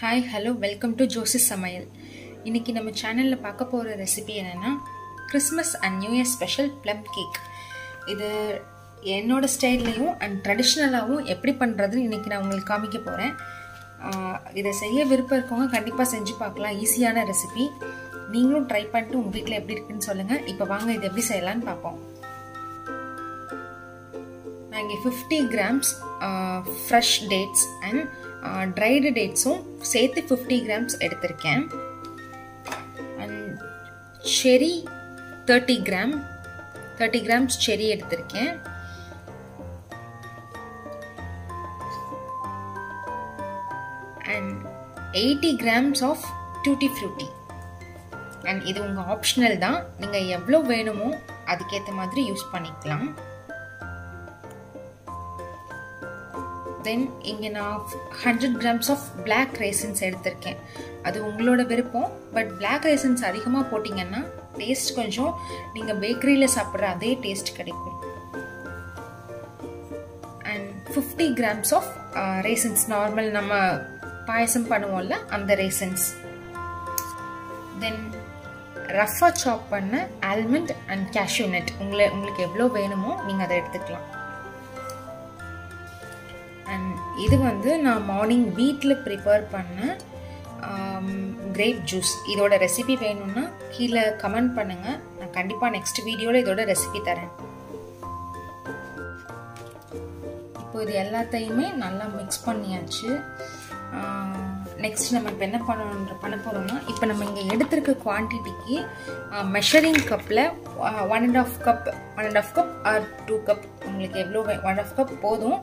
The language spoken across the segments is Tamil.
ஹாய் ஹலோ வெல்கம் டு ஜோசிஸ் சமையல் இன்றைக்கி நம்ம சேனலில் பார்க்க போகிற ரெசிபி என்னென்னா Christmas and new year special plum cake இது என்னோடய ஸ்டைல்லையும் அண்ட் ட்ரெடிஷ்னலாகவும் எப்படி பண்ணுறதுன்னு இன்றைக்கி நான் உங்களுக்கு காமிக்க போகிறேன் இதை செய்ய விருப்பம் இருக்கவங்க கண்டிப்பாக செஞ்சு பார்க்கலாம். ஈஸியான ரெசிபி நீங்களும் ட்ரை பண்ணிட்டு உங்கள் வீட்டில் எப்படி இருக்குன்னு சொல்லுங்கள் இப்போ வாங்க இது எப்படி செய்யலான்னு பார்ப்போம். நான் இங்கே fifty grams fresh dates and dried டேட்ஸும் சேர்த்து ஃபிஃப்டி கிராம்ஸ் எடுத்திருக்கேன். And cherry thirty gram thirty grams cherry எடுத்திருக்கேன். And eighty grams of tutti frutti and இது உங்கள் ஆப்ஷனல் தான். நீங்கள் எவ்வளோ வேணுமோ அதுக்கேற்ற மாதிரி யூஸ் பண்ணிக்கலாம். தென் இங்கே நான் hundred grams of black raisins எடுத்திருக்கேன். அது உங்களோட விருப்பம். பட் பிளாக் ரேசன்ஸ் அதிகமாக போட்டிங்கன்னா டேஸ்ட் கொஞ்சம் நீங்கள் பேக்கரியில் சாப்பிட்ற அதே டேஸ்ட் கிடைக்கும். And fifty grams of raisins normal நம்ம பாயசம் பண்ணுவோம்ல அந்த ரேசன்ஸ் தென் ரஃபாக சாப் பண்ண ஆல்மண்ட் அண்ட் கேஷ்யூ நட் உங்களை உங்களுக்கு எவ்வளோ வேணுமோ நீங்கள் அதை எடுத்துக்கலாம். இது வந்து நான் மார்னிங் வீட்டில் ப்ரிப்பேர் பண்ண கிரேப் ஜூஸ் இதோட ரெசிபி வேணும்னா கீழே கமெண்ட் பண்ணுங்கள் நான் கண்டிப்பாக நெக்ஸ்ட் வீடியோவில் இதோட ரெசிபி தரேன். இப்போ இது எல்லாத்தையுமே நல்லா மிக்ஸ் பண்ணியாச்சு. நெக்ஸ்ட் நம்ம இப்போ என்ன பண்ணணுன்ற பண்ண போகிறோம்னா இப்போ நம்ம இங்கே எடுத்திருக்க குவான்டிட்டிக்கு மெஷரிங் கப்பில் one and half cup one and half cup or two cup உங்களுக்கு எவ்வளோ ஒன் ஆஃப் கப் போதும்.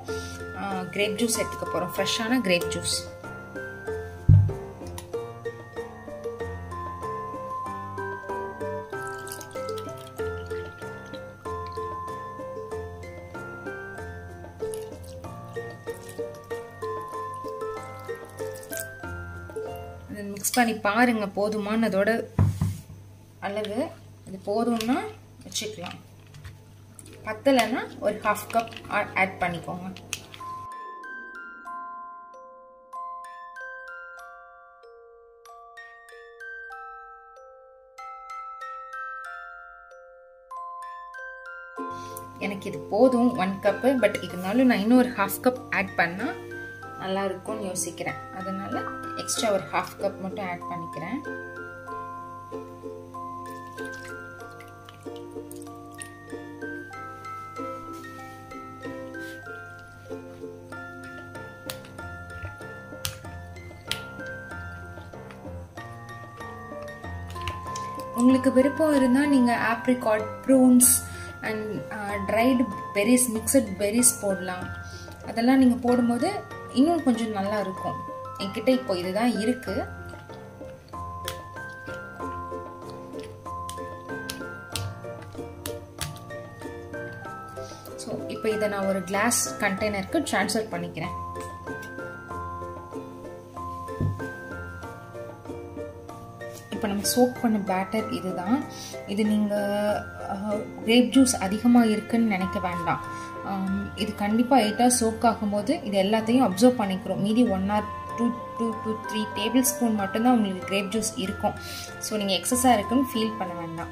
கிரேப் ஜூஸ் எடுத்துக்க போகிறோம் ஃப்ரெஷ்ஷான கிரேப் ஜூஸ் மிக்ஸ் பண்ணி பாருங்க போதுமானதோட அளவு. இது போதும்னா வச்சுக்கலாம். பத்தலைன்னா ஒரு ஹாஃப் கப் ஆட் பண்ணிக்கோங்க. எனக்கு இது போதும் ஒன் கப்பு பட் இருந்தாலும் நான் இன்னும் ஒரு ஹாஃப் கப் ஆட் பண்ணால் நல்லா இருக்கும்னு யோசிக்கிறேன். அதனால எக்ஸ்ட்ரா ஒரு ஹாஃப் கப் மட்டும் ஆட் பண்ணிக்கிறேன். உங்களுக்கு விருப்பம் இருந்தால் நீங்கள் apricot prunes and dried berries mixed berries போடலாம். அதெல்லாம் நீங்கள் போடும்போது இன்னும் கொஞ்சம் நல்லா இருக்கும். என்கிட்ட இப்போ இதுதான் இருக்கு. ஸோ இப்போ இதை நான் ஒரு கிளாஸ் கண்டெய்னருக்கு ட்ரான்ஸ்ஃபர் பண்ணிக்கிறேன். இப்போ நம்ம சோப் பண்ண பேட்டர் இதுதான். இது நீங்கள் கிரேப் ஜூஸ் அதிகமாக இருக்குன்னு நினைக்க வேண்டாம். இது கண்டிப்பாக எயிட்டாக சோக் ஆகும்போது இது எல்லாத்தையும் அப்சர்வ் பண்ணிக்கிறோம். மீதி one or two two two three tablespoon மட்டும்தான் உங்களுக்கு கிரேப் ஜூஸ் இருக்கும். ஸோ நீங்கள் எக்ஸஸாக இருக்குன்னு ஃபீல் பண்ண வேண்டாம்.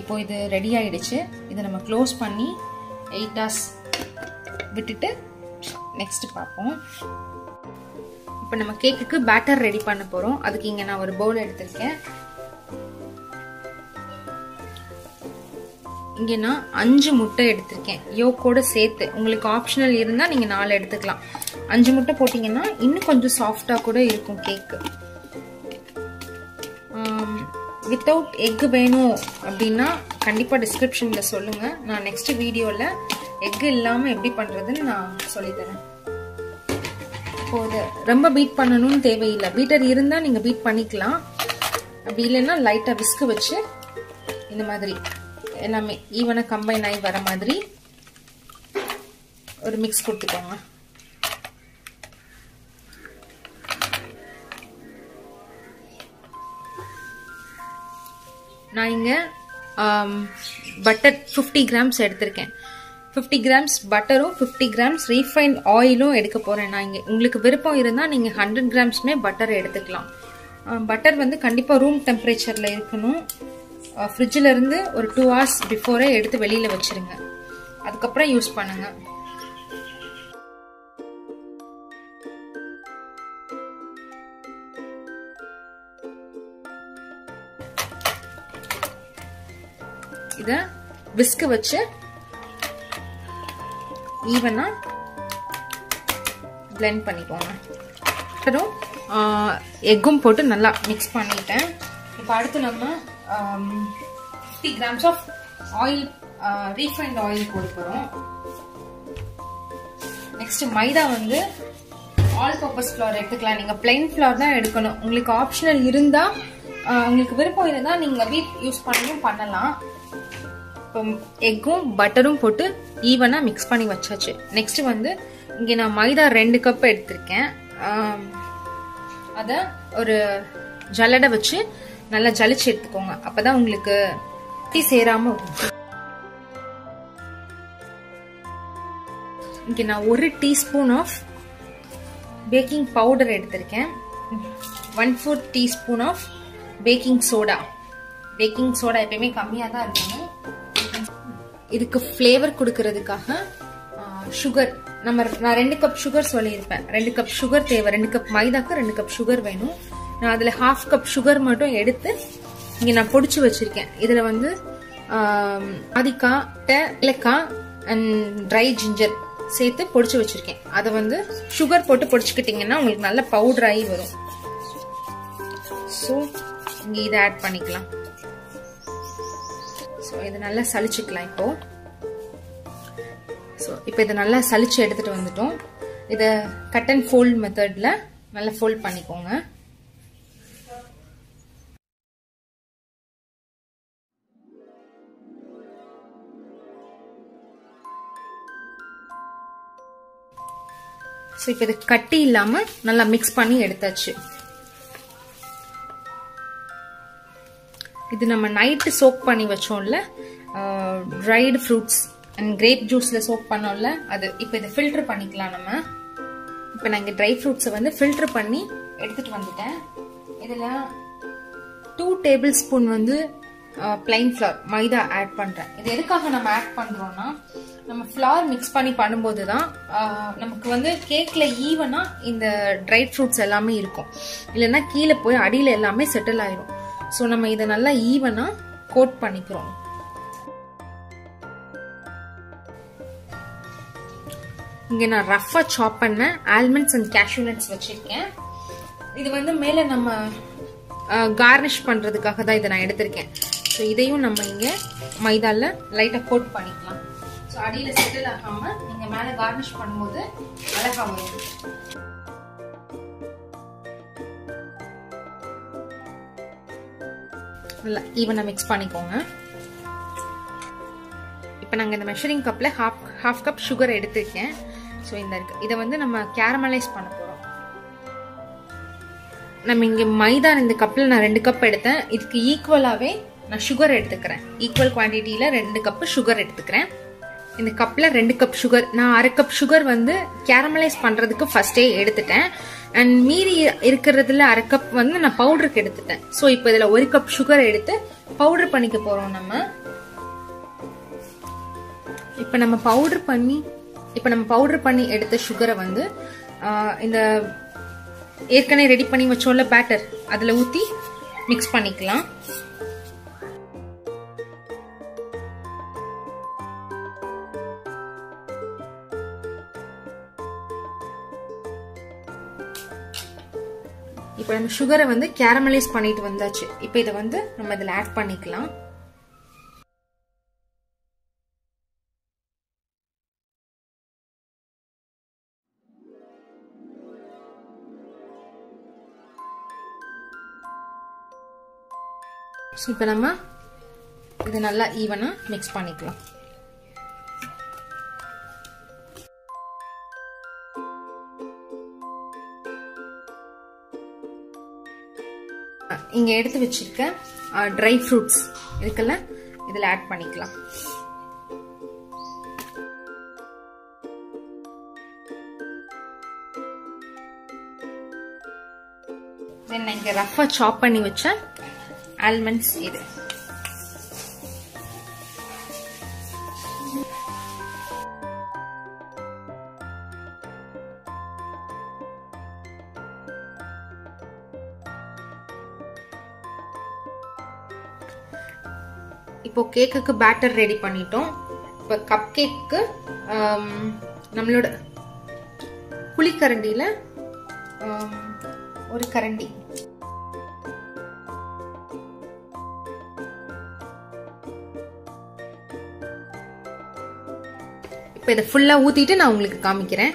இப்போ இது ரெடி ஆகிடுச்சு இதை நம்ம க்ளோஸ் பண்ணி எயிட் விட்டுட்டு நெக்ஸ்ட் பார்ப்போம். இப்போ நம்ம கேக்குக்கு பேட்டர் ரெடி பண்ண போகிறோம் அதுக்கு இங்கே நான் ஒரு பவுல் எடுத்திருக்கேன். இங்கே நான் அஞ்சு முட்டை எடுத்திருக்கேன். யோக்கோட சேர்த்து. உங்களுக்கு ஆப்ஷனல் இருந்தால் நீங்கள் நாலு எடுத்துக்கலாம். அஞ்சு முட்டை போட்டிங்கன்னா இன்னும் கொஞ்சம் சாஃப்டாக கூட இருக்கும் கேக்கு வித்தவுட் எக்கு வேணும் அப்படின்னா கண்டிப்பாக டிஸ்கிரிப்ஷனில் சொல்லுங்கள் நான் நெக்ஸ்ட் வீடியோவில் எக்கு இல்லாமல் எப்படி பண்ணுறதுன்னு நான் சொல்லித்தரேன் இப்போது ரொம்ப பீட் பண்ணணும்னு தேவையில்லை. பீட்டர் இருந்தால் நீங்கள் பீட் பண்ணிக்கலாம். அப்படி இல்லைன்னா லைட்டாக விஸ்கு வச்சு இந்த மாதிரி. எல்லாமே ஈவனாக கம்பைன் ஆகி வர மாதிரி ஒரு மிக்ஸ் கொடுத்துக்கோங்க. நான் இங்கே பட்டர் ஃபிஃப்டி கிராம்ஸ் எடுத்திருக்கேன். ஃபிஃப்டி கிராம்ஸ் பட்டரும் ஃபிஃப்டி கிராம்ஸ் ரீஃபைண்ட் ஆயிலும் எடுக்க போகிறேன் நான் இங்கே. உங்களுக்கு விருப்பம் இருந்தால் நீங்கள் ஹண்ட்ரட் கிராம்ஸ்மே பட்டர் எடுத்துக்கலாம். பட்டர் வந்து கண்டிப்பாக ரூம் டெம்பரேச்சரில் இருக்கணும். ஃப்ரிட்ஜில் இருந்து ஒரு டூ ஹவர்ஸ் பிஃபோரே எடுத்து வெளியில் வச்சுருங்க. அதுக்கப்புறம் யூஸ் பண்ணுங்கள் இதை விஸ்கு வச்சு ஈவனாக பிளெண்ட் பண்ணிக்கோங்க. அப்புறம் எக்கும் போட்டு நல்லா மிக்ஸ் பண்ணிட்டேன். இப்போ அடுத்து நம்ம fifty grams of oil refined oil கொடுக்குறோம் போகிறோம் நெக்ஸ்ட் மைதா வந்து ஆல் பர்பஸ் ஃப்ளவர் எடுத்துக்கலாம். நீங்கள் பிளைன் ஃப்ளவர் தான் எடுக்கணும். உங்களுக்கு ஆப்ஷனல் இருந்தால் uh, உங்களுக்கு விருப்பம் இருந்தால் நீங்கள் வீட் யூஸ் பண்ணியும் பண்ணலாம். இப்போ எக்கும் பட்டரும் போட்டு ஈவனாக மிக்ஸ் பண்ணி வச்சாச்சு. நெக்ஸ்ட் வந்து இங்கே நான் மைதா ரெண்டு கப் எடுத்திருக்கேன். Um, அதை ஒரு ஜல்லடை வச்சு நல்லா ஜலிச்சு எடுத்துக்கோங்க. அப்பதான் உங்களுக்கு டீ சேராம இங்கே நான் ஒரு டீஸ்பூன் ஆஃப் பேக்கிங் பவுடர் எடுத்திருக்கேன். One fourth teaspoon of baking soda. Baking soda எப்பயுமே கம்மியாக தான் இருக்கணும். இதுக்கு ஃப்ளேவர் கொடுக்கறதுக்காக சுகர் நம்ம நான் ரெண்டு கப் சுகர் சொல்லியிருப்பேன். ரெண்டு கப் சுகர் தேவை. ரெண்டு கப் மைதாக்கு ரெண்டு கப் சுகர் வேணும். நான் அதில் ஹாஃப் கப் சுகர் மட்டும் எடுத்து இங்கே நான் பொடிச்சு வச்சிருக்கேன். இதில் வந்து ஆதிக்காய் இலக்காய் அண்ட் ட்ரை ஜிஞ்சர் சேர்த்து பொடிச்சு வச்சிருக்கேன். அதை வந்து சுகர் போட்டு பொடிச்சுக்கிட்டிங்கன்னா உங்களுக்கு நல்ல பவுடர் ஆகி வரும். ஸோ இங்கே இதை ஆட் பண்ணிக்கலாம். ஸோ இதை நல்லா சளிச்சுக்கலாம் இப்போ. ஸோ இப்போ இதை நல்லா சளிச்சு எடுத்துகிட்டு வந்துட்டோம். இதை கட் அண்ட் ஃபோல்ட் மெத்தடில் நல்லா ஃபோல்ட் பண்ணிக்கோங்க. ஸோ இப்போ இது கட்டி இல்லாமல் நல்லா மிக்ஸ் பண்ணி எடுத்தாச்சு. இது நம்ம நைட்டு சோக் பண்ணி வச்சோம்ல ட்ரைடு ஃப்ரூட்ஸ் அண்ட் கிரேப் ஜூஸில் சோக் பண்ணோம்ல அது இப்போ இதை ஃபில்டர் பண்ணிக்கலாம் நம்ம. இப்போ நான் இங்கே ட்ரை ஃப்ரூட்ஸை வந்து ஃபில்டர் பண்ணி எடுத்துகிட்டு வந்துட்டேன். இதில் டூ டேபிள் ஸ்பூன் வந்து பிளைன் ஃப்ளவர் மைதா ஆட் பண்ணுறேன் இது எதுக்காக நம்ம ஆட் பண்ணுறோன்னா நம்ம ஃப்ளார் மிக்ஸ் பண்ணி பண்ணும்போது தான் நமக்கு வந்து கேக்கில் ஈவனாக இந்த ட்ரை ஃப்ரூட்ஸ் எல்லாமே இருக்கும். இல்லைன்னா கீழே போய் அடியில் எல்லாமே செட்டில் ஆயிரும். ஸோ நம்ம இதை நல்லா ஈவனாக கோட் பண்ணிக்கிறோம். இங்கே நான் ரஃபாக சாப் பண்ண ஆல்மண்ட்ஸ் அண்ட் கேஷ்யூ நட்ஸ் வச்சுருக்கேன். இது வந்து மேலே நம்ம கார்னிஷ் பண்ணுறதுக்காக தான் இதை நான் எடுத்திருக்கேன். ஸோ இதையும் நம்ம இங்கே மைதாவில் லைட்டாக கோட் பண்ணிக்கலாம். ஸோ அடியில் செட்டில் ஆகாமல் நீங்கள் மேலே கார்னிஷ் பண்ணும்போது அழகாக வரும். நல்லா ஈவனாக மிக்ஸ் பண்ணிக்கோங்க. இப்போ நாங்கள் இந்த மெஷரிங் கப்பில் ஹாஃப் ஹாஃப் கப் சுகர் எடுத்திருக்கேன். ஸோ இந்த இருக்கு. இதை வந்து நம்ம கேரமலைஸ் பண்ண போகிறோம் நம்ம இங்கே மைதா இந்த கப்பில் நான் ரெண்டு கப் எடுத்தேன். இதுக்கு ஈக்குவலாகவே நான் சுகர் எடுத்துக்கிறேன். ஈக்குவல் குவான்டிட்டியில் ரெண்டு கப்பு சுகர் எடுத்துக்கிறேன். இந்த கப்பில் ரெண்டு கப் சுகர் நான் அரை கப் சுகர் வந்து கேரமலைஸ் பண்ணுறதுக்கு ஃபர்ஸ்டே எடுத்துட்டேன். அண்ட் மீறி இருக்கிறதுல அரை கப் வந்து நான் பவுடருக்கு எடுத்துட்டேன். ஸோ இப்போ இதில் ஒரு கப் சுகர் எடுத்து பவுடர் பண்ணிக்க போகிறோம் நம்ம. இப்போ நம்ம பவுடர் பண்ணி இப்போ நம்ம பவுடர் பண்ணி எடுத்த சுகரை வந்து இந்த ஏற்கனவே ரெடி பண்ணி வச்சோம்ல பேட்டர் அதில் ஊற்றி மிக்ஸ் பண்ணிக்கலாம். இப்போ நம்ம சுகரை வந்து கேரமலைஸ் பண்ணிட்டு வந்தாச்சு. இப்போ இதை வந்து நம்ம இதில் ஆட் பண்ணிக்கலாம். ஸோ இப்போ நம்ம இது நல்லா ஈவனாக மிக்ஸ் பண்ணிக்கலாம். இங்கே எடுத்து வச்சிருக்க ட்ரை ஃப்ரூட்ஸ் இருக்குல்ல இதில் ஆட் பண்ணிக்கலாம். தென் நான் இங்கே ரஃப்பாக சாப் பண்ணி வச்ச ஆல்மண்ட்ஸ் இது. இப்போ கேக்குக்கு பேட்டர் ரெடி பண்ணிட்டோம். இப்போ கப் கேக்கு um, நம்மளோட புளிக்கரண்டியில் um, ஒரு கரண்டி. இப்போ இதை ஃபுல்லாக ஊற்றிட்டு நான் உங்களுக்கு காமிக்கிறேன்.